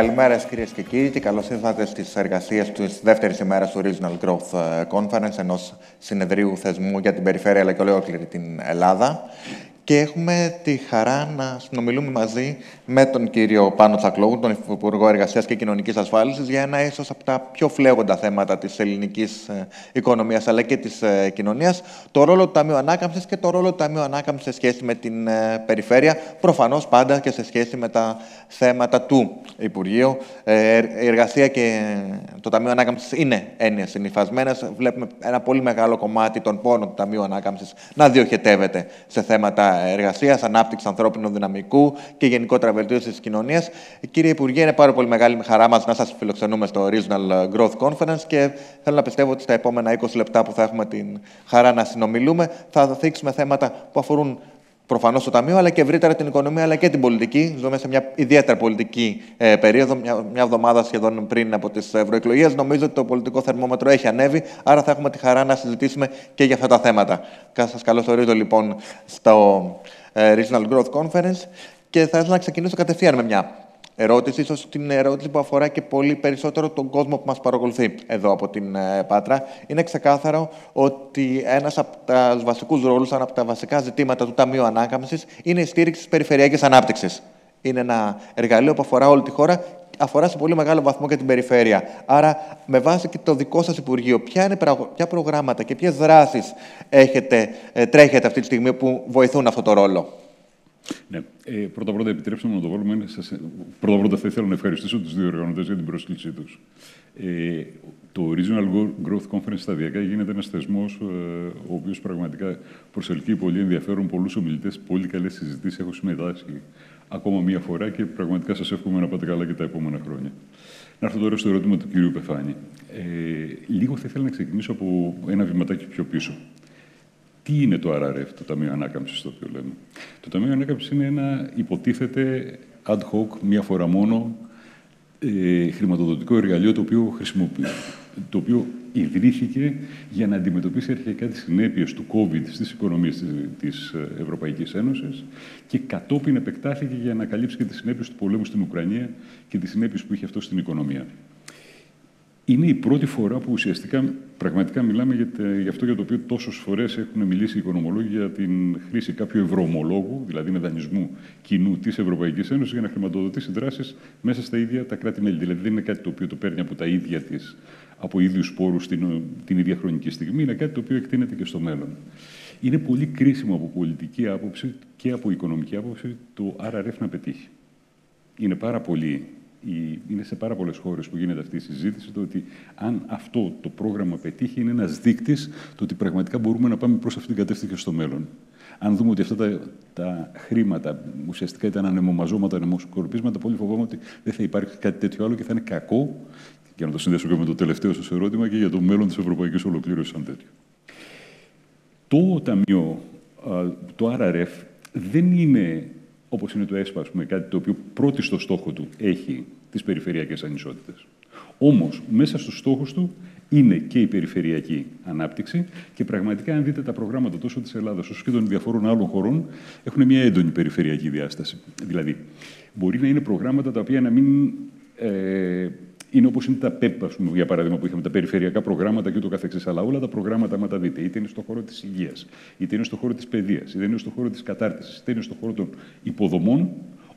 Καλημέρα κυρίες και κύριοι και καλώς ήρθατε στις εργασίες της δεύτερης ημέρας του Regional Growth ε, Conference, ενός συνεδρίου θεσμού για την περιφέρεια αλλά και ολόκληρη την Ελλάδα και έχουμε τη χαρά να συνομιλούμε μαζί με τον κύριο Πάνο Τσακλόγου, τον Υπουργό Εργασίας και Κοινωνικής Ασφάλισης, για ένα ίσως από τα πιο φλέγοντα θέματα της ελληνικής ε, οικονομίας αλλά και της ε, κοινωνίας, το ρόλο του Ταμείου Ανάκαμψης και το ρόλο του Ταμείου Ανάκαμψης σε σχέση με την ε, περιφέρεια, προφανώς πάντα και σε σχέση με τα θέματα του Υπουργείου. Η εργασία και το Ταμείο Ανάκαμψης είναι έννοιες συνυφασμένες. Βλέπουμε ένα πολύ μεγάλο κομμάτι των πόρων του Ταμείου Ανάκαμψης να διοχετεύεται σε θέματα εργασία, ανάπτυξη ανθρώπινου δυναμικού και γενικότερα βελτίωση της κοινωνίας. Κύριε Υπουργέ, είναι πάρα πολύ μεγάλη χαρά μας να σας φιλοξενούμε στο Regional Growth Conference και θέλω να πιστεύω ότι στα επόμενα 20 λεπτά που θα έχουμε την χαρά να συνομιλούμε θα δείξουμε θέματα που αφορούν προφανώς το Ταμείο, αλλά και ευρύτερα την οικονομία αλλά και την πολιτική. Ζούμε σε μια ιδιαίτερα πολιτική ε, περίοδο, μια, μια εβδομάδα σχεδόν πριν από τις ευρωεκλογές. Νομίζω ότι το πολιτικό θερμόμετρο έχει ανέβει, άρα θα έχουμε τη χαρά να συζητήσουμε και για αυτά τα θέματα. Σας καλωσορίζω λοιπόν στο ε, Regional Growth Conference και θα ήθελα να ξεκινήσω κατευθείαν με μια ερώτηση, ίσως την ερώτηση που αφορά και πολύ περισσότερο τον κόσμο που μας παρακολουθεί εδώ από την ε, Πάτρα. Είναι ξεκάθαρο ότι ένας από τα βασικούς ρόλους, ένα από τα βασικά ζητήματα του Ταμείου Ανάκαμψης είναι η στήριξη της περιφερειακής ανάπτυξης. Είναι ένα εργαλείο που αφορά όλη τη χώρα αφορά σε πολύ μεγάλο βαθμό και την περιφέρεια. Άρα, με βάση και το δικό σας Υπουργείο, ποια, είναι, ποια προγράμματα και ποιες δράσεις έχετε, ε, τρέχετε αυτή τη στιγμή που βοηθούν αυτό το ρόλο; Ναι. Ε, πρώτα πρώτα, επιτρέψτε μου να το βάλουμε. Σας... Πρώτα πρώτα, θα ήθελα να ευχαριστήσω τους δύο οργανωτές για την πρόσκλησή τους. Ε, το Regional Growth Conference σταδιακά γίνεται ένας θεσμός ε, ο οποίος πραγματικά προσελκύει πολύ ενδιαφέρον, πολλούς ομιλητές, πολύ καλές συζητήσεις. Έχω συμμετάσχει ακόμα μία φορά και πραγματικά σας εύχομαι να πάτε καλά και τα επόμενα χρόνια. Να έρθω τώρα στο ερώτημα του κυρίου Πεφάνη. Ε, λίγο θα ήθελα να ξεκινήσω από ένα βηματάκι πιο πίσω. Τι είναι το RRF, το Ταμείο Ανάκαμψης, το οποίο λέμε; Το Ταμείο Ανάκαμψης είναι ένα υποτίθεται ad hoc, μία φορά μόνο, ε, χρηματοδοτικό εργαλείο το οποίο, χρησιμοποιεί, το οποίο ιδρύθηκε για να αντιμετωπίσει αρχικά τις συνέπειες του COVID στις οικονομίες της Ευρωπαϊκής Ένωσης και κατόπιν επεκτάθηκε για να καλύψει και τις συνέπειες του πολέμου στην Ουκρανία και τις συνέπειες που είχε αυτό στην οικονομία είναι η πρώτη φορά που ουσιαστικά πραγματικά μιλάμε για, για αυτό για το οποίο τόσες φορές έχουν μιλήσει οι οικονομολόγοι για την χρήση κάποιου ευρωομολόγου, δηλαδή με δανεισμού κοινού της Ευρωπαϊκής Ένωσης, για να χρηματοδοτήσει δράσεις μέσα στα ίδια τα κράτη-μέλη. Δηλαδή δεν είναι κάτι το οποίο το παίρνει από τα ίδια της, από ίδιους πόρου την, την ίδια χρονική στιγμή, είναι κάτι το οποίο εκτείνεται και στο μέλλον. Είναι πολύ κρίσιμο από πολιτική άποψη και από οικονομική άποψη το RRF να πετύχει. Είναι πάρα πολύ είναι σε πάρα πολλές χώρες που γίνεται αυτή η συζήτηση το ότι αν αυτό το πρόγραμμα πετύχει, είναι ένας δείκτης το ότι πραγματικά μπορούμε να πάμε προς αυτή την κατεύθυνση και στο μέλλον. Αν δούμε ότι αυτά τα, τα χρήματα ουσιαστικά ήταν ανεμομαζώματα, ανεμοσκορπίσματα, πολύ φοβάμαι ότι δεν θα υπάρχει κάτι τέτοιο άλλο και θα είναι κακό, για να το συνδέσω και με το τελευταίο σας ερώτημα, και για το μέλλον της ευρωπαϊκής ολοκλήρωσης σαν τέτοιο. Το ταμείο, το RRF, δεν είναι όπως είναι το ΕΣΠΑ, πούμε, κάτι το οποίο πρώτη στο στόχο του έχει τις περιφερειακές ανισότητες. Όμως, μέσα στους στόχους του είναι και η περιφερειακή ανάπτυξη και πραγματικά, αν δείτε τα προγράμματα τόσο της Ελλάδας όσο και των διαφόρων άλλων χωρών, έχουν μια έντονη περιφερειακή διάσταση. Δηλαδή, μπορεί να είναι προγράμματα τα οποία να μην ε, είναι όπως είναι τα ΠΕΠ, πούμε, για παράδειγμα, που είχαμε τα περιφερειακά προγράμματα και ούτω καθεξής. Αλλά όλα τα προγράμματα, άμα τα δείτε, είτε είναι στον χώρο της υγείας, είτε είναι στον χώρο της παιδείας, είτε είναι στον χώρο της κατάρτισης, είτε είναι στον χώρο των υποδομών,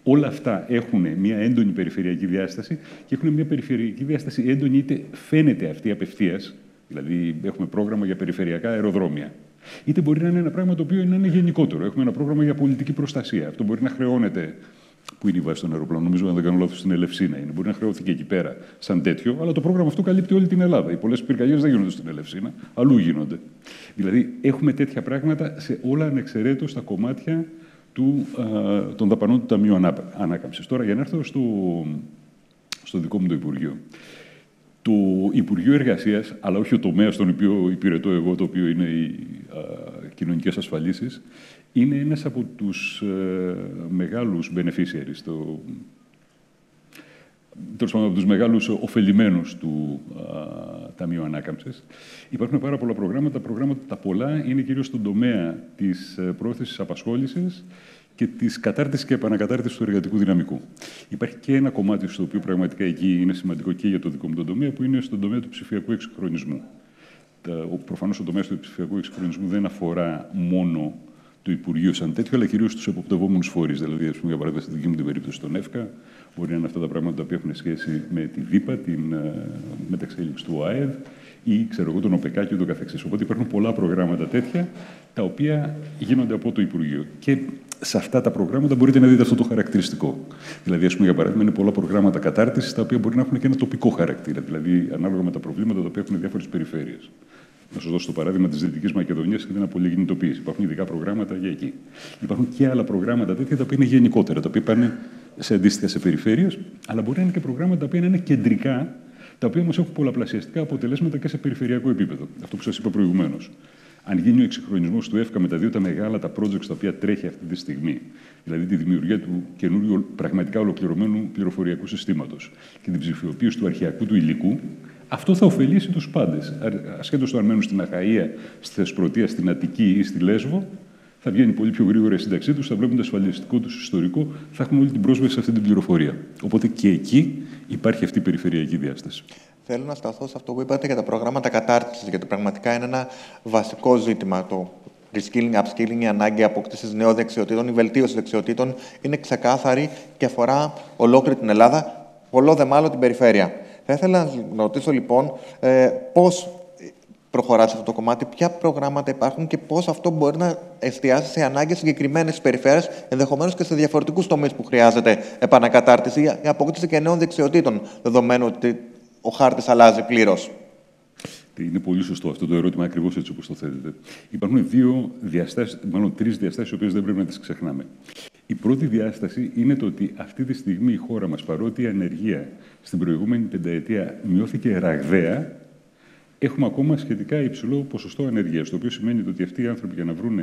όλα αυτά έχουν μια έντονη περιφερειακή διάσταση και έχουν μια περιφερειακή διάσταση έντονη, είτε φαίνεται αυτή απευθείας, δηλαδή έχουμε πρόγραμμα για περιφερειακά αεροδρόμια. Είτε μπορεί να είναι ένα πράγμα το οποίο είναι γενικότερο. Έχουμε ένα πρόγραμμα για πολιτική προστασία. Αυτό μπορεί να χρεώνεται Πού είναι η βάση των αεροπλάνων, νομίζω, αν δεν κάνω λάθος, στην Ελευσίνα είναι. Μπορεί να χρεώθηκε εκεί πέρα σαν τέτοιο, αλλά το πρόγραμμα αυτό καλύπτει όλη την Ελλάδα. Οι πολλές πυρκαγιές δεν γίνονται στην Ελευσίνα, αλλού γίνονται. Δηλαδή, έχουμε τέτοια πράγματα σε όλα ανεξαιρέτως στα κομμάτια του, α, των δαπανών του Ταμείου Ανάκαμψης. Τώρα, για να έρθω στο, στο δικό μου το Υπουργείο. Το Υπουργείο Εργασίας, αλλά όχι ο τομέας στον οποίο υπηρετώ εγώ, το οποίο είναι οι κοινωνικές ασφαλίσεις, είναι ένας από τους ε, μεγάλους beneficiaries, το, πάντων από τους μεγάλους ωφελημένους του α, Ταμείου Ανάκαμψης. Υπάρχουν πάρα πολλά προγράμματα. Τα προγράμματα τα πολλά είναι κυρίως στον τομέα της ε, πρόθεσης απασχόλησης και της κατάρτισης και επανακατάρτισης του εργατικού δυναμικού. Υπάρχει και ένα κομμάτι στο οποίο πραγματικά εκεί είναι σημαντικό και για το δικό μου τον τομέα, που είναι στον τομέα του ψηφιακού εξυγχρονισμού. Προφανώς ο τομέας του ψηφιακού εξυγχρονισμού δεν αφορά μόνο το Υπουργείο σαν τέτοιο, αλλά κυρίως τους εποπτευόμενους φορείς. Δηλαδή, πούμε, για παράδειγμα, στην δική μου την περίπτωση στον ΕΦΚΑ, μπορεί να είναι αυτά τα πράγματα που έχουν σχέση με τη ΔΥΠΑ, την ε, μεταξέλιξη του ΟΑΕΔ ή ξέρω εγώ, τον ΟΠΕΚΑ και ούτω καθεξής. Οπότε υπάρχουν πολλά προγράμματα τέτοια, τα οποία γίνονται από το Υπουργείο. Και σε αυτά τα προγράμματα μπορείτε να δείτε αυτό το χαρακτηριστικό. Δηλαδή, ας πούμε, για παράδειγμα, είναι πολλά προγράμματα κατάρτισης τα οποία μπορεί να έχουν και ένα τοπικό χαρακτήρα, δηλαδή ανάλογα με τα προβλήματα τα οποία έχουν διάφορες περιφέρειες. Να σα δώσω το παράδειγμα της Δυτικής Μακεδονίας και την απολυγνητοποίηση. Υπάρχουν ειδικά προγράμματα για εκεί. Υπάρχουν και άλλα προγράμματα τέτοια τα οποία είναι γενικότερα, τα οποία πάνε σε αντίστοιχα σε περιφέρειες, αλλά μπορεί να είναι και προγράμματα τα οποία είναι κεντρικά, τα οποία όμως έχουν πολλαπλασιαστικά αποτελέσματα και σε περιφερειακό επίπεδο. Αυτό που σας είπα προηγουμένως. Αν γίνει ο εξυγχρονισμός του ΕΦΚΑ με τα δύο τα μεγάλα τα projects τα οποία τρέχει αυτή τη στιγμή, δηλαδή τη δημιουργία του καινούριου πραγματικά ολοκληρωμένου πληροφοριακού συστήματος και την ψηφιοποίηση του αρχαιακού του υλικού, αυτό θα ωφελήσει τους πάντες. Ασχέτως το αν μένουν στην Αχαία, στη Θεσπρωτεία, στην Αττική ή στη Λέσβο, θα βγαίνει πολύ πιο γρήγορα η σύνταξή τους, θα βλέπουν το ασφαλιστικό τους ιστορικό, θα έχουν όλη την πρόσβαση σε αυτή την πληροφορία. Οπότε και εκεί υπάρχει αυτή η περιφερειακή διάσταση. Θέλω να σταθώ σε αυτό που είπατε για τα προγράμματα κατάρτισης, γιατί πραγματικά είναι ένα βασικό ζήτημα. Το reskilling, upskilling, η ανάγκη απόκτησης νέων δεξιοτήτων, η βελτίωση δεξιοτήτων είναι ξεκάθαρη και αφορά ολόκληρη την Ελλάδα, πολλό δε μάλλον την περιφέρεια. Θα ήθελα να ρωτήσω λοιπόν ε, πώς προχωρά σε αυτό το κομμάτι, ποια προγράμματα υπάρχουν και πώς αυτό μπορεί να εστιάσει σε ανάγκες συγκεκριμένες περιφέρειες, ενδεχομένως και σε διαφορετικούς τομείς που χρειάζεται επανακατάρτιση ή απόκτηση και νέων δεξιοτήτων, δεδομένου ότι ο χάρτης αλλάζει πλήρως. Είναι πολύ σωστό αυτό το ερώτημα, ακριβώς έτσι όπως το θέτετε. Υπάρχουν δύο διαστάσεις, μάλλον τρεις διαστάσεις, οι οποίες δεν πρέπει να τις ξεχνάμε. Η πρώτη διάσταση είναι το ότι αυτή τη στιγμή η χώρα μας, παρότι η ανεργία στην προηγούμενη πενταετία μειώθηκε ραγδαία, έχουμε ακόμα σχετικά υψηλό ποσοστό ανεργίας. Το οποίο σημαίνει ότι αυτοί οι άνθρωποι για να βρουν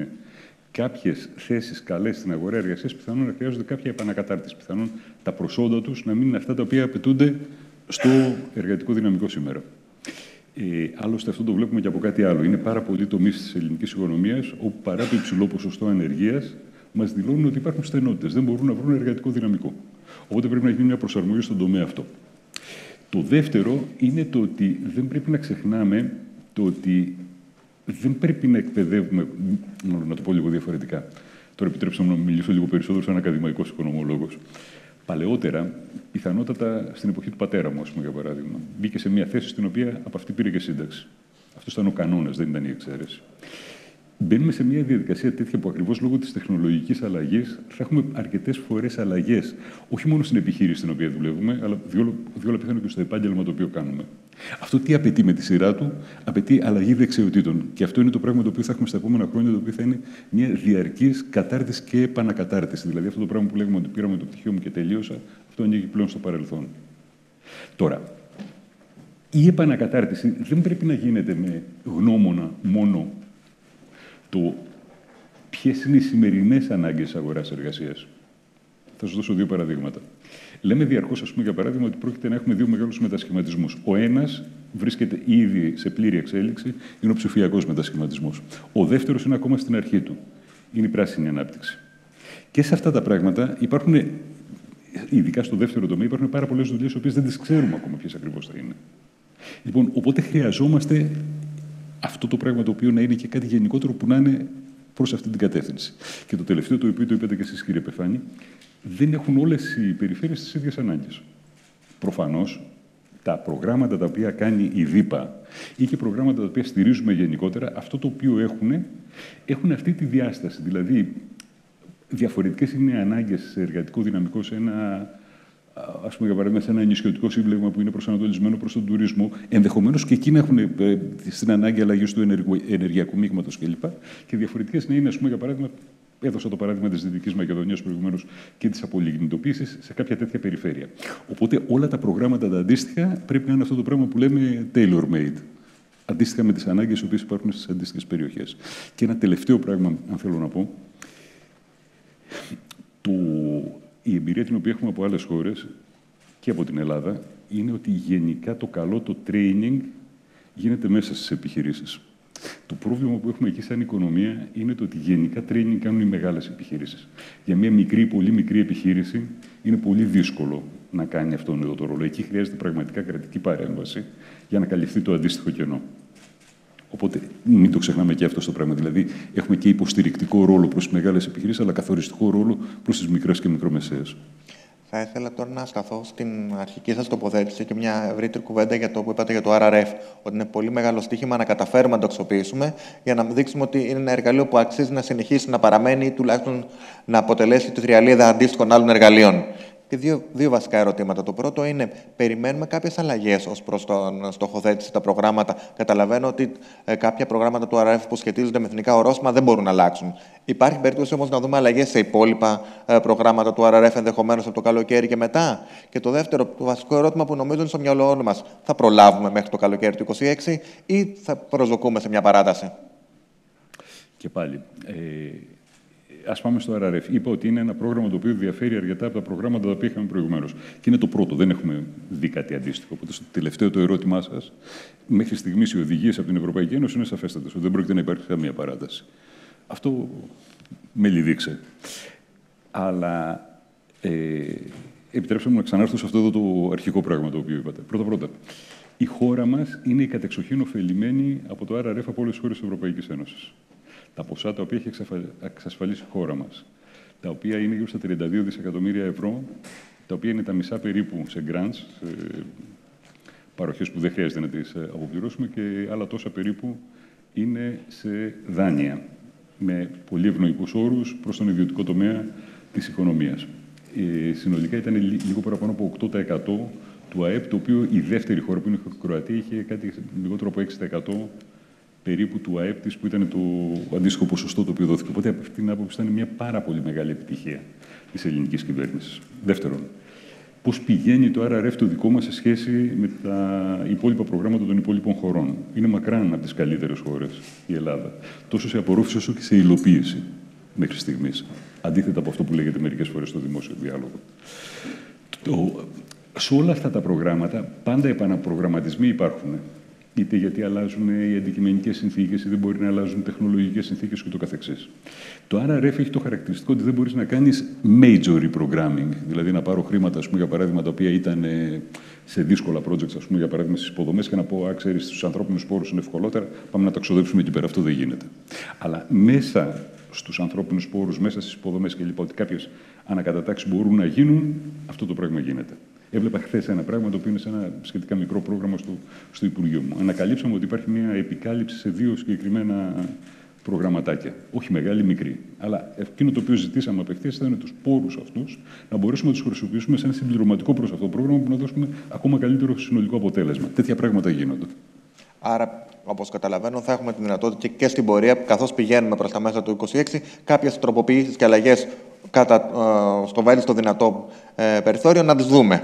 κάποιες θέσεις καλές στην αγορά εργασίας πιθανόν να χρειάζονται κάποια επανακατάρτιση. Πιθανόν τα προσόντα τους να μην είναι αυτά τα οποία απαιτούνται στο εργατικό δυναμικό σήμερα. Ε, άλλωστε, αυτό το βλέπουμε και από κάτι άλλο. Είναι πάρα πολλοί τομείς της ελληνικής οικονομίας όπου παρά το υψηλό ποσοστό ανεργίας μας δηλώνουν ότι υπάρχουν στενότητες. Δεν μπορούν να βρουν εργατικό δυναμικό. Οπότε πρέπει να γίνει μια προσαρμογή στον τομέα αυτό. Το δεύτερο είναι το ότι δεν πρέπει να ξεχνάμε το ότι δεν πρέπει να εκπαιδεύουμε. Να το πω λίγο διαφορετικά. Τώρα επιτρέψτε μου να μιλήσω λίγο περισσότερο σαν ακαδημαϊκός οικονομολόγος. Παλαιότερα, πιθανότατα στην εποχή του πατέρα μου, ας πούμε, για παράδειγμα, μπήκε σε μια θέση στην οποία από αυτή πήρε και σύνταξη. Αυτός ήταν ο κανόνας, δεν ήταν η εξαίρεση μπαίνουμε σε μια διαδικασία τέτοια που ακριβώς λόγω της τεχνολογικής αλλαγής θα έχουμε αρκετές φορές αλλαγές. Όχι μόνο στην επιχείρηση στην οποία δουλεύουμε, αλλά διόλου πιθανό και στο επάγγελμα το οποίο κάνουμε. Αυτό τι απαιτεί με τη σειρά του, απαιτεί αλλαγή δεξιοτήτων. Και αυτό είναι το πράγμα το οποίο θα έχουμε στα επόμενα χρόνια, το οποίο θα είναι μια διαρκής κατάρτιση και επανακατάρτιση. Δηλαδή αυτό το πράγμα που λέγουμε ότι πήραμε το πτυχίο μου και τελείωσα, αυτό ανήκει πλέον στο παρελθόν. Τώρα, η επανακατάρτιση δεν πρέπει να γίνεται με γνώμονα μόνο το ποιες είναι οι σημερινές ανάγκες αγορά-εργασία. Θα σας δώσω δύο παραδείγματα. Λέμε διαρκώς, ας πούμε, για παράδειγμα, ότι πρόκειται να έχουμε δύο μεγάλους μετασχηματισμούς. Ο ένας βρίσκεται ήδη σε πλήρη εξέλιξη, είναι ο ψηφιακός μετασχηματισμός. Ο δεύτερος είναι ακόμα στην αρχή του. Είναι η πράσινη ανάπτυξη. Και σε αυτά τα πράγματα υπάρχουν, ειδικά στο δεύτερο τομέα, υπάρχουν πάρα πολλές δουλειές, οι οποίες δεν τις ξέρουμε ακόμα ποιες ακριβώς θα είναι. Λοιπόν, οπότε χρειαζόμαστε αυτό το πράγμα το οποίο να είναι και κάτι γενικότερο που να είναι προς αυτή την κατεύθυνση. Και το τελευταίο, το οποίο το είπατε και εσείς, κύριε Πεφάνη, δεν έχουν όλες οι περιφέρειες τις ίδιες ανάγκες. Προφανώς, τα προγράμματα τα οποία κάνει η ΔΥΠΑ ή και προγράμματα τα οποία στηρίζουμε γενικότερα, αυτό το οποίο έχουν, έχουν αυτή τη διάσταση. Δηλαδή, διαφορετικές είναι οι ανάγκες σε εργατικό δυναμικό σε ένα α πούμε, για παράδειγμα, σε ένα νησιωτικό σύμπλεγμα που είναι προσανατολισμένο προς τον τουρισμό, ενδεχομένως και εκεί να έχουν ε, στην ανάγκη αλλαγής του ενεργειακού μείγματος κλπ. Και διαφορετικές να είναι, ας πούμε, για παράδειγμα, έδωσα το παράδειγμα της Δυτικής Μακεδονίας προηγουμένως και της απολιγνητοποίησης σε κάποια τέτοια περιφέρεια. Οπότε όλα τα προγράμματα τα αντίστοιχα πρέπει να είναι αυτό το πράγμα που λέμε tailor-made. Αντίστοιχα με τις ανάγκες οι οποίες υπάρχουν στις αντίστοιχες περιοχές. Και ένα τελευταίο πράγμα, αν θέλω να πω. Το η εμπειρία την οποία έχουμε από άλλες χώρες και από την Ελλάδα είναι ότι γενικά το καλό το training γίνεται μέσα στις επιχειρήσεις. Το πρόβλημα που έχουμε εκεί σαν οικονομία είναι το ότι γενικά training κάνουν οι μεγάλες επιχειρήσεις. Για μια μικρή, πολύ μικρή επιχείρηση είναι πολύ δύσκολο να κάνει αυτόν εδώ το ρόλο. Εκεί χρειάζεται πραγματικά κρατική παρέμβαση για να καλυφθεί το αντίστοιχο κενό. Οπότε μην το ξεχνάμε και αυτό το πράγμα. Δηλαδή, έχουμε και υποστηρικτικό ρόλο προς τις μεγάλες επιχειρήσεις, αλλά καθοριστικό ρόλο προς τις μικρές και μικρομεσαίες. Θα ήθελα τώρα να σταθώ στην αρχική σας τοποθέτηση και μια ευρύτερη κουβέντα για το που είπατε για το RRF. Ότι είναι πολύ μεγάλο στοίχημα να καταφέρουμε να το αξιοποιήσουμε για να δείξουμε ότι είναι ένα εργαλείο που αξίζει να συνεχίσει να παραμένει ή τουλάχιστον να αποτελέσει τη τριαλίδα αντίστοιχων άλλων εργαλείων και δύο, δύο βασικά ερωτήματα. Το πρώτο είναι, περιμένουμε κάποιες αλλαγές ως προς τον στοχοθέτηση, τα προγράμματα. Καταλαβαίνω ότι ε, κάποια προγράμματα του RF που σχετίζονται με εθνικά ορόσημα δεν μπορούν να αλλάξουν. Υπάρχει περίπτωση όμως να δούμε αλλαγές σε υπόλοιπα ε, προγράμματα του RRF ενδεχομένως από το καλοκαίρι και μετά; Και το δεύτερο, το βασικό ερώτημα που νομίζω είναι στο μυαλό μας, θα προλάβουμε μέχρι το καλοκαίρι του 2026 ή θα προσδοκούμε σε μια παράταση; Και πάλι, ε, Α πάμε στο RRF. Είπα ότι είναι ένα πρόγραμμα το οποίο διαφέρει αρκετά από τα προγράμματα τα οποία είχαμε προηγουμένως. Και είναι το πρώτο, δεν έχουμε δει κάτι αντίστοιχο. Οπότε, στο τελευταίο το ερώτημά σας, μέχρι στιγμής οι οδηγίες από την Ευρωπαϊκή Ένωση είναι σαφέστατες, ότι δεν πρόκειται να υπάρχει καμία παράταση. Αυτό με λυδίξε. Αλλά ε, επιτρέψτε μου να ξανάρθω σε αυτό εδώ το αρχικό πράγμα το οποίο είπατε. Πρώτα-πρώτα, η χώρα μας είναι η κατεξοχήν ωφελημένη από το RRF από όλες τις χώρες της Ευρωπαϊκής Ένωσης τα ποσά τα οποία έχει εξασφαλίσει η χώρα μας, τα οποία είναι γύρω στα 32 δισεκατομμύρια ευρώ, τα οποία είναι τα μισά περίπου σε grants, σε παροχές που δεν χρειάζεται να τις ε, αποπληρώσουμε και άλλα τόσα περίπου είναι σε δάνεια, με πολύ ευνοϊκούς όρους προς τον ιδιωτικό τομέα της οικονομίας. Ε, συνολικά ήταν λίγο παραπάνω από 8% του ΑΕΠ, το οποίο η δεύτερη χώρα που είναι η Κροατία είχε κάτι λιγότερο από 6% περίπου του ΑΕΠ της, που ήταν το αντίστοιχο ποσοστό το οποίο δόθηκε. Οπότε από αυτήν την άποψη ήταν μια πάρα πολύ μεγάλη επιτυχία της ελληνικής κυβέρνησης. Δεύτερον, πώς πηγαίνει το RRF το δικό μας σε σχέση με τα υπόλοιπα προγράμματα των υπόλοιπων χωρών; Είναι μακράν από τις καλύτερες χώρες η Ελλάδα. Τόσο σε απορρόφηση όσο και σε υλοποίηση μέχρι στιγμής. Αντίθετα από αυτό που λέγεται μερικές φορές στο δημόσιο διάλογο. Το, σε όλα αυτά τα προγράμματα πάντα επαναπρογραμματισμοί υπάρχουν είτε γιατί αλλάζουν οι αντικειμενικές συνθήκες, είτε μπορεί να αλλάζουν τεχνολογικές συνθήκες κ.ο.κ. Το RRF έχει το χαρακτηριστικό ότι δεν μπορείς να κάνεις major reprogramming, δηλαδή να πάρω χρήματα, ας πούμε, για παράδειγμα, τα οποία ήταν ε, σε δύσκολα projects, ας πούμε, για παράδειγμα στις υποδομές, και να πω, Α, ξέρεις, στους ανθρώπινους πόρους είναι ευκολότερα, πάμε να τα ξοδέψουμε εκεί πέρα. Αυτό δεν γίνεται. Αλλά μέσα στους ανθρώπινους πόρους, μέσα στις υποδομές κλπ., ότι κάποιες ανακατατάξεις μπορούν να γίνουν, αυτό το πράγμα γίνεται. Έβλεπα χθες ένα πράγμα το οποίο είναι σε ένα σχετικά μικρό πρόγραμμα στο, στο Υπουργείο μου. Ανακαλύψαμε ότι υπάρχει μια επικάλυψη σε δύο συγκεκριμένα προγραμματάκια. Όχι μεγάλη, μικρή. Αλλά εκείνο το οποίο ζητήσαμε απευθεία ήταν τους πόρους αυτούς να μπορέσουμε να τους χρησιμοποιήσουμε σε ένα συμπληρωματικό προς αυτό το πρόγραμμα που να δώσουμε ακόμα καλύτερο συνολικό αποτέλεσμα. Τέτοια πράγματα γίνονται. Άρα, όπως καταλαβαίνω, θα έχουμε τη δυνατότητα και, στην πορεία, καθώς πηγαίνουμε προς τα μέσα του 2026, κάποιες τροποποιήσεις και αλλαγές κατά, ε, στο βέλτιστο δυνατό ε, περιθώριο να τις δούμε.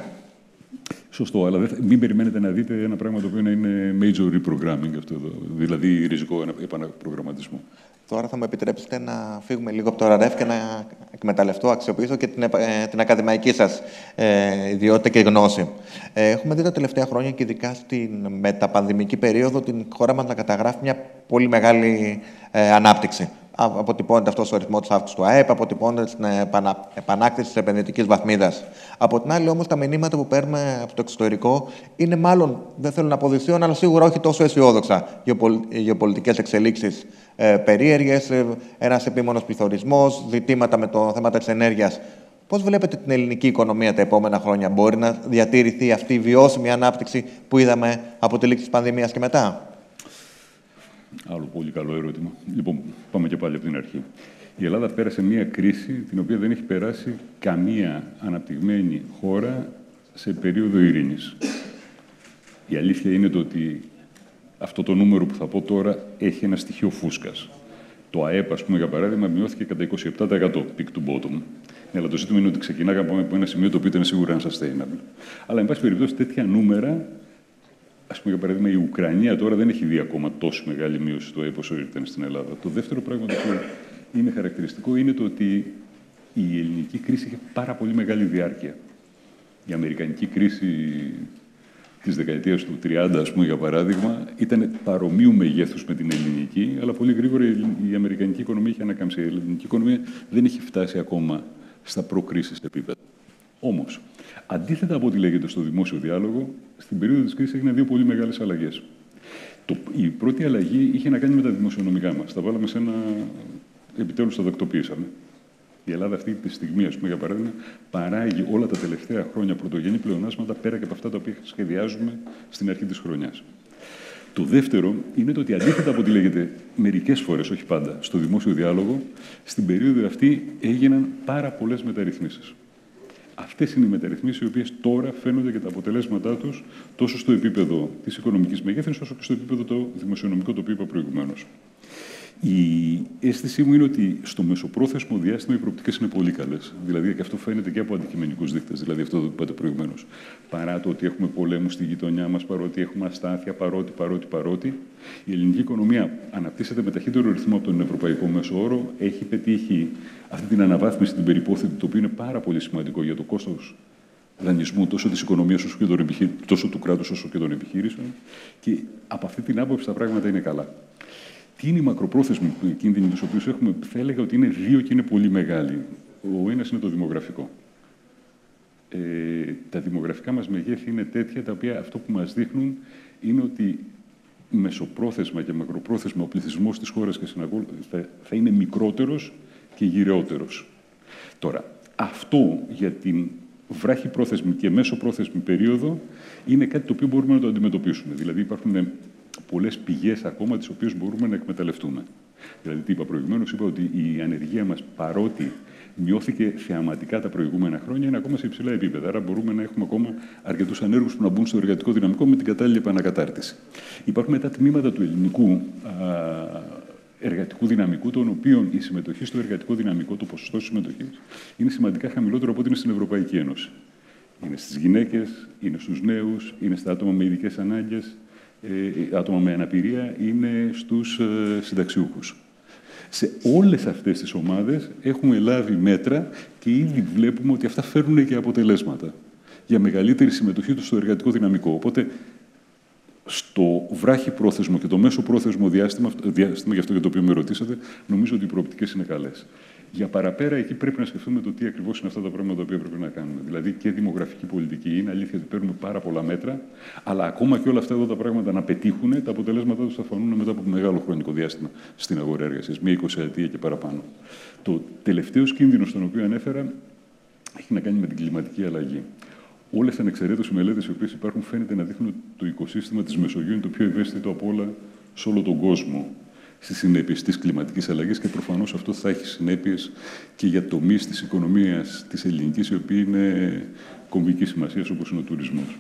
Σωστό, αλλά μην περιμένετε να δείτε ένα πράγμα το οποίο να είναι major reprogramming αυτό εδώ, δηλαδή ριζικό επαναπρογραμματισμό. Τώρα θα μου επιτρέψετε να φύγουμε λίγο από το RRF και να εκμεταλλευτώ, αξιοποιήσω και την, ε, την ακαδημαϊκή σας ε, ιδιότητα και γνώση. Ε, έχουμε δει τα τελευταία χρόνια και ειδικά στην μεταπανδημική περίοδο την χώρα μας να καταγράφει μια πολύ μεγάλη ε, ανάπτυξη αποτυπώνεται αυτός ο ρυθμός της αύξησης του ΑΕΠ, αποτυπώνεται στην επανάκτηση της επενδυτικής βαθμίδας. Από την άλλη, όμως, τα μηνύματα που παίρνουμε από το εξωτερικό είναι μάλλον, δεν θέλω να αποδειχθούν, αλλά σίγουρα όχι τόσο αισιόδοξα. Οι γεωπολιτικές εξελίξεις ε, περίεργες, ε, ένας επίμονος πληθωρισμός, ζητήματα με το θέμα της ενέργειας. Πώς βλέπετε την ελληνική οικονομία τα επόμενα χρόνια, Μπορεί να διατηρηθεί αυτή η βιώσιμη ανάπτυξη που είδαμε από τη λήξη της πανδημίας και μετά; Άλλο πολύ καλό ερώτημα. Λοιπόν, πάμε και πάλι από την αρχή. Η Ελλάδα πέρασε μια κρίση την οποία δεν έχει περάσει καμία αναπτυγμένη χώρα σε περίοδο ειρήνης. Η αλήθεια είναι το ότι αυτό το νούμερο που θα πω τώρα έχει ένα στοιχείο φούσκας. Το ΑΕΠ, ας πούμε, για παράδειγμα, μειώθηκε κατά 27% peak to bottom. Ναι, αλλά το ζήτημα είναι ότι ξεκινάγαμε από ένα σημείο το οποίο ήταν σίγουρα unsustainable. Αλλά, εν πάση περιπτώσει, τέτοια νούμερα Α πούμε, για παράδειγμα, η Ουκρανία τώρα δεν έχει δει ακόμα τόσο μεγάλη μείωση του ΑΕΠ όσο ήταν στην Ελλάδα. Το δεύτερο πράγμα το οποίο είναι χαρακτηριστικό είναι το ότι η ελληνική κρίση είχε πάρα πολύ μεγάλη διάρκεια. Η αμερικανική κρίση της δεκαετίας του 30, ας πούμε, για παράδειγμα, ήταν παρομοίου μεγέθους με την ελληνική, αλλά πολύ γρήγορα η αμερικανική οικονομία είχε ανακάμψει. Η ελληνική οικονομία δεν έχει φτάσει ακόμα στα προκρίσει επίπεδα. Όμως, αντίθετα από ό,τι λέγεται στο δημόσιο διάλογο, στην περίοδο της κρίσης έγιναν δύο πολύ μεγάλες αλλαγές. η πρώτη αλλαγή είχε να κάνει με τα δημοσιονομικά μας. Τα βάλαμε σε ένα. Επιτέλους τα δακτοποίησαμε. Η Ελλάδα αυτή τη στιγμή, ας πούμε, για παράδειγμα, παράγει όλα τα τελευταία χρόνια πρωτογενή πλεονάσματα πέρα και από αυτά τα οποία σχεδιάζουμε στην αρχή της χρονιάς. Το δεύτερο είναι το ότι αντίθετα από ό,τι λέγεται μερικές φορές, όχι πάντα, στο δημόσιο διάλογο, στην περίοδο αυτή έγιναν πάρα πολλές μεταρρυθμίσεις. Αυτές είναι οι μεταρρυθμίσεις οι οποίες τώρα φαίνονται και τα αποτελέσματά τους τόσο στο επίπεδο της οικονομικής μεγέθυνσης όσο και στο επίπεδο το δημοσιονομικό το οποίο είπα προηγουμένως. Η αίσθησή μου είναι ότι στο μεσοπρόθεσμο διάστημα οι προοπτικές είναι πολύ καλές. Δηλαδή, και αυτό φαίνεται και από αντικειμενικούς δείκτες, δηλαδή αυτό που είπατε προηγουμένως. Παρά το ότι έχουμε πολέμους στη γειτονιά μας, παρότι έχουμε αστάθεια, παρότι, παρότι, παρότι, η ελληνική οικονομία αναπτύσσεται με ταχύτερο ρυθμό από τον ευρωπαϊκό μέσο όρο, έχει πετύχει αυτή την αναβάθμιση, την περιπόθετη, το οποίο είναι πάρα πολύ σημαντικό για το κόστος δανεισμού τόσο της οικονομίας όσο και των τόσο του κράτους όσο και των επιχειρήσεων. Και από αυτή την άποψη τα πράγματα είναι καλά. Τι είναι οι μακροπρόθεσμοι κίνδυνοι τους οποίους έχουμε, θα έλεγα ότι είναι δύο και είναι πολύ μεγάλοι. Ο ένας είναι το δημογραφικό. Ε, τα δημογραφικά μας μεγέθη είναι τέτοια τα οποία αυτό που μας δείχνουν είναι ότι μεσοπρόθεσμα και μακροπρόθεσμα ο πληθυσμός της χώρας και θα, θα είναι μικρότερος και γυρεότερος. Τώρα, αυτό για την βράχη πρόθεσμη και μέσο πρόθεσμη περίοδο είναι κάτι το οποίο μπορούμε να το αντιμετωπίσουμε. Δηλαδή υπάρχουν πολλές πηγές ακόμα τις οποίες μπορούμε να εκμεταλλευτούμε. Δηλαδή, τι είπα προηγουμένως, είπα ότι η ανεργία μας παρότι μειώθηκε θεαματικά τα προηγούμενα χρόνια, είναι ακόμα σε υψηλά επίπεδα. Άρα, μπορούμε να έχουμε ακόμα αρκετούς ανέργους που να μπουν στο εργατικό δυναμικό με την κατάλληλη επανακατάρτιση. Υπάρχουν μετά τμήματα του ελληνικού εργατικού δυναμικού, των οποίων η συμμετοχή στο εργατικό δυναμικό, το ποσοστό συμμετοχής, είναι σημαντικά χαμηλότερο από ό,τι είναι στην Ευρωπαϊκή Ένωση. Είναι στις γυναίκες, είναι στους νέους, είναι στα άτομα με ειδικές ανάγκες, ε, άτομα με αναπηρία είναι στους ε, συνταξιούχους. Σε όλες αυτές τις ομάδες έχουμε λάβει μέτρα και ήδη βλέπουμε ότι αυτά φέρνουν και αποτελέσματα για μεγαλύτερη συμμετοχή του στο εργατικό δυναμικό. Οπότε, στο βράχη πρόθεσμο και το μέσο πρόθεσμο διάστημα, διάστημα για αυτό για το οποίο με ρωτήσατε, νομίζω ότι οι προοπτικές είναι καλές. Για παραπέρα, εκεί πρέπει να σκεφτούμε το τι ακριβώς είναι αυτά τα πράγματα που πρέπει να κάνουμε. Δηλαδή και δημογραφική πολιτική. Είναι αλήθεια ότι παίρνουμε πάρα πολλά μέτρα, αλλά ακόμα και όλα αυτά εδώ τα πράγματα να πετύχουν, τα αποτελέσματά τους θα φανούν μετά από μεγάλο χρονικό διάστημα στην αγορά εργασίας, μία 20 ετία και παραπάνω. Το τελευταίο κίνδυνο στον οποίο ανέφερα έχει να κάνει με την κλιματική αλλαγή. Όλες ανεξαιρέτω οι μελέτες οι οποίες υπάρχουν φαίνεται να δείχνουν ότι το οικοσύστημα της Μεσογείου είναι το πιο ευαίσθητο από όλα σε όλο τον κόσμο στι συνέπειες της κλιματικής αλλαγής και προφανώς αυτό θα έχει συνέπειες και για τομείς της οικονομίας της ελληνικής, οι οποίοι είναι κομβική σημασία, όπως είναι ο τουρισμός.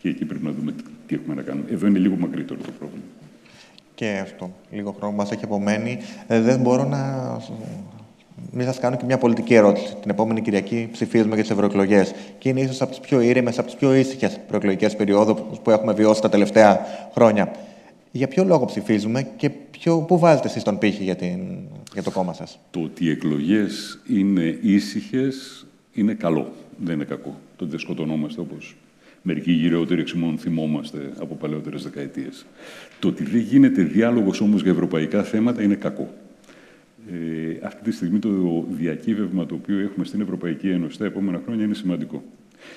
Και εκεί πρέπει να δούμε τι έχουμε να κάνουμε. Εδώ είναι λίγο μακρύτερο το πρόβλημα. Και αυτό. Λίγο χρόνο μας έχει απομένει. Ε, δεν μπορώ να μην σας κάνω και μια πολιτική ερώτηση. Την επόμενη Κυριακή ψηφίζουμε για τις ευρωεκλογές. Και είναι ίσως από τις πιο ήρεμες, από τις πιο ήσυχες προεκλογικές περιόδους που έχουμε βιώσει τα τελευταία χρόνια. Για ποιο λόγο ψηφίζουμε και ποιο, πού βάζετε εσείς τον πύχη για, την, για το κόμμα σας; Το ότι οι εκλογές είναι ήσυχες είναι καλό, δεν είναι κακό. Το ότι δεν σκοτωνόμαστε όπως μερικοί γυρεότεροι εξημών θυμόμαστε από παλαιότερες δεκαετίες. Το ότι δεν γίνεται διάλογος όμως για ευρωπαϊκά θέματα είναι κακό. Ε, αυτή τη στιγμή το διακύβευμα το οποίο έχουμε στην Ευρωπαϊκή Ένωση τα επόμενα χρόνια είναι σημαντικό.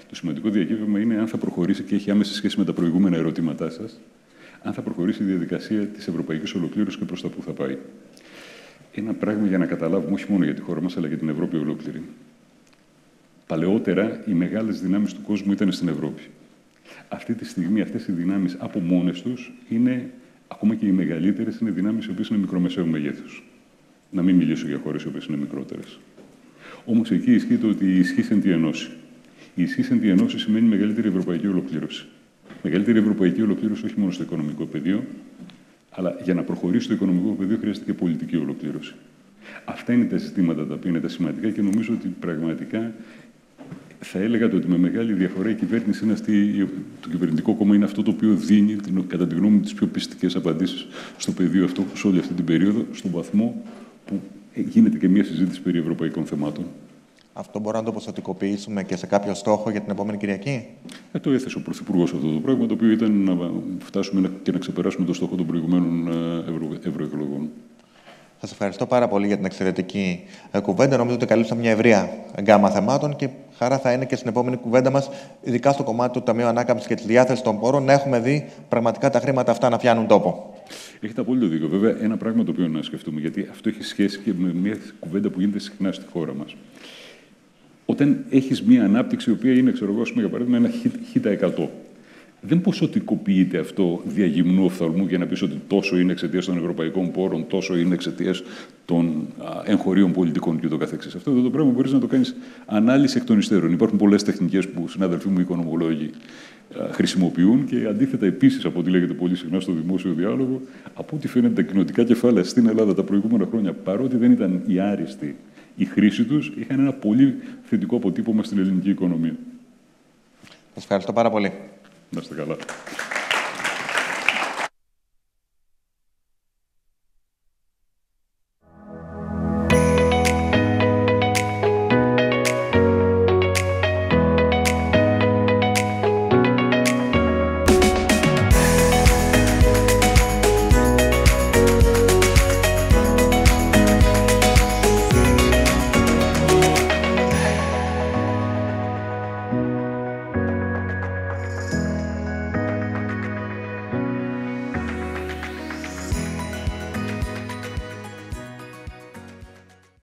Το σημαντικό διακύβευμα είναι αν θα προχωρήσει και έχει άμεση σχέση με τα προηγούμενα ερωτήματά σας, αν θα προχωρήσει η διαδικασία της ευρωπαϊκής ολοκλήρωσης και προς τα πού θα πάει. Ένα πράγμα για να καταλάβουμε όχι μόνο για τη χώρα μας, αλλά και την Ευρώπη ολόκληρη. Παλαιότερα, οι μεγάλες δυνάμεις του κόσμου ήταν στην Ευρώπη. Αυτή τη στιγμή, αυτές οι δυνάμεις από μόνες τους είναι, ακόμα και οι μεγαλύτερες, είναι δυνάμεις οι οποίες είναι μικρομεσαίου μεγέθους. Να μην μιλήσω για χώρες οι οποίες είναι μικρότερες. Όμως εκεί ισχύει το ότι η ισχύς εν τη ενώση. Η ισχύς εν τη ενώση σημαίνει μεγαλύτερη ευρωπαϊκή ολοκλήρωση μεγαλύτερη ευρωπαϊκή ολοκλήρωση όχι μόνο στο οικονομικό πεδίο, αλλά για να προχωρήσει το οικονομικό πεδίο χρειάζεται και πολιτική ολοκλήρωση. Αυτά είναι τα ζητήματα τα οποία είναι τα σημαντικά και νομίζω ότι πραγματικά θα έλεγα ότι με μεγάλη διαφορά η κυβέρνηση είναι αυτή, το κυβερνητικό κόμμα είναι αυτό το οποίο δίνει, κατά τη γνώμη μου, τις πιο πιστικές απαντήσεις στο πεδίο αυτό, σε όλη αυτή την περίοδο, στον βαθμό που γίνεται και μια συζήτηση περί ευρωπαϊκών θεμάτων. Αυτό μπορούμε να το ποσοτικοποιήσουμε και σε κάποιο στόχο για την επόμενη Κυριακή; Ε, το έθεσε ο Πρωθυπουργός αυτό το πράγμα, το οποίο ήταν να φτάσουμε και να ξεπεράσουμε το στόχο των προηγουμένων ε, ευρω... ευρωεκλογών. Σας ευχαριστώ πάρα πολύ για την εξαιρετική ε, κουβέντα. Νομίζω ότι καλύψαμε μια ευρεία γκάμα θεμάτων και χαρά θα είναι και στην επόμενη κουβέντα μας, ειδικά στο κομμάτι του Ταμείου Ανάκαμψης και της διάθεσης των πόρων, να έχουμε δει πραγματικά τα χρήματα αυτά να πιάνουν τόπο. Έχετε απόλυτο δίκιο. Βέβαια, ένα πράγμα το οποίο να σκεφτούμε, γιατί αυτό έχει σχέση και με μια κουβέντα που γίνεται συχνά στη χώρα μας. Όταν έχεις μια ανάπτυξη η οποία είναι, ξέρω εγώ, για παράδειγμα, ένα χ, 100 δεν ποσοτικοποιείται αυτό διαγυμνού οφθαλμού για να πεις ότι τόσο είναι εξαιτίας των ευρωπαϊκών πόρων, τόσο είναι εξαιτίας των εγχωρίων πολιτικών κ.ο.κ. Αυτό το πράγμα μπορείς να το κάνεις ανάλυση εκ των υστέρων. Υπάρχουν πολλές τεχνικές που συνάδελφοί μου οικονομολόγοι χρησιμοποιούν και αντίθετα επίσης από ό,τι λέγεται πολύ συχνά στο δημόσιο διάλογο, από ό,τι φαίνεται τα κοινοτικά κεφάλαια στην Ελλάδα τα προηγούμενα χρόνια, παρότι δεν ήταν η άριστη η χρήση τους, είχαν ένα πολύ θετικό αποτύπωμα στην ελληνική οικονομία. Σας ευχαριστώ πάρα πολύ. Να είστε καλά.